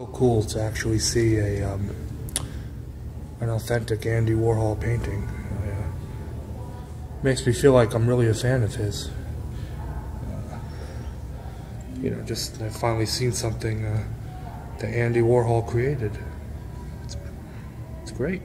So cool to actually see a um, an authentic Andy Warhol painting. Uh, makes me feel like I'm really a fan of his. Uh, you know, just I've finally seen something uh, that Andy Warhol created. It's, it's great.